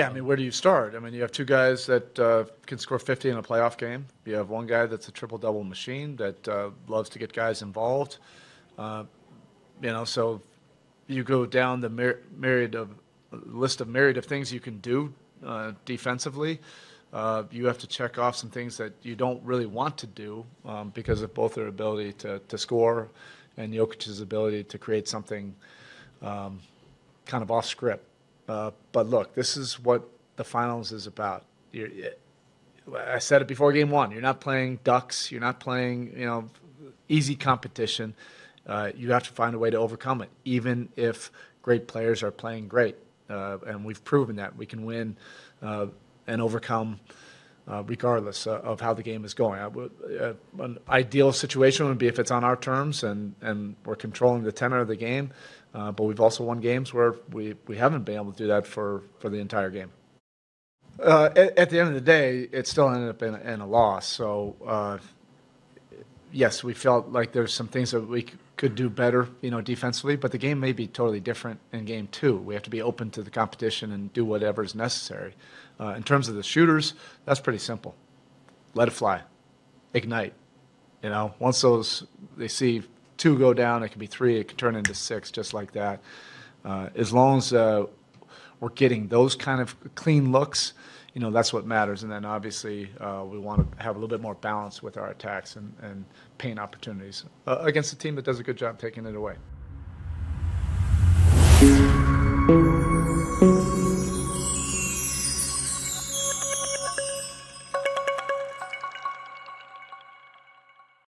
Yeah, I mean, where do you start? I mean, you have two guys that uh, can score 50 in a playoff game. You have one guy that's a triple double machine that uh, loves to get guys involved. Uh, you know, so you go down the myr- myriad of list of myriad of things you can do uh, defensively. Uh, you have to check off some things that you don't really want to do um, because of both their ability to, to score and Jokic's ability to create something um, kind of off script. Uh, but look, this is what the finals is about. You're, I said it before game one. You're not playing ducks. You're not playing, you know, easy competition. Uh, you have to find a way to overcome it, even if great players are playing great. Uh, and we've proven that we can win uh, and overcome uh, regardless uh, of how the game is going. Uh, an ideal situation would be if it's on our terms and, and we're controlling the tenor of the game. Uh, but we've also won games where we, we haven't been able to do that for, for the entire game. Uh, at, at, the end of the day, it still ended up in, in a loss. So, uh, yes, we felt like there's some things that we could do better, you know, defensively. But the game may be totally different in game two. We have to be open to the competition and do whatever is necessary. Uh, in terms of the shooters, that's pretty simple. Let it fly, ignite. You know, once those they see two go down, it can be three, it can turn into six, just like that. Uh, as long as uh, we're getting those kind of clean looks, you know, that's what matters. And then obviously uh, we want to have a little bit more balance with our attacks and, and paint opportunities uh, against a team that does a good job taking it away.